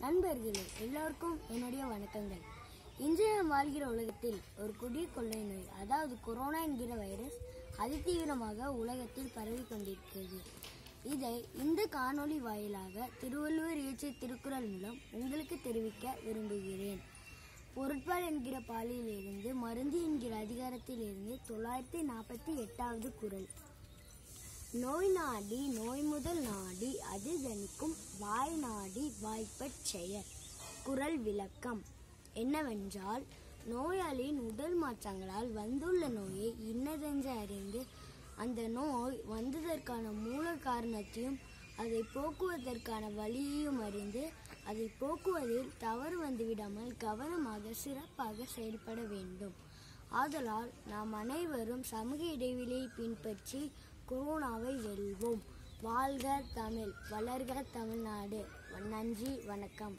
நண்பர்களே எல்லோருக்கும் என்னுடைய வணக்கங்கள். இன்றைய நாம் வாழ்கிற உலகத்தில் ஒரு கொடிய கொள்ளை நோய் அதாவது கொரோனா என்கிற வைரஸ் அதிதீவிரமாக உலகத்தில் பரவி கொண்டிருக்கிறது. இதை இந்த காணொளி வாயிலாக திருவள்ளுவர் இயற்றிய திருக்குறள் மூலம் உங்களுக்கு தெரிவிக்க விரும்புகிறேன். பொருட்பால் என்கிற பாலிலிருந்து மருந்து என்கிற அதிகாரத்திலிருந்து தொள்ளாயிரத்தி நாற்பத்தி எட்டாவது குறள் நோய் நாடி நோய் தணிக்கும் வாய் நாடி வாய்ப்பச் செயல் குரல் விளக்கம். என்னவென்றால் நோயாளியின் உடல் மாற்றங்களால் வந்துள்ள நோயை இன்னதென்று அறிந்து அந்த நோய் வந்ததற்கான மூல காரணத்தையும் அதை போக்குவதற்கான வழியையும் அறிந்து அதை போக்குவதில் தவறு வந்துவிடாமல் கவனமாக சிறப்பாக செயல்பட வேண்டும். ஆதலால் நாம் அனைவரும் சமூக இடைவெளியை பின்பற்றி கொரோனாவை வெல்வோம். வாழ்க தமிழ் வளர்க தமிழ்நாடு. நன்றி வணக்கம்.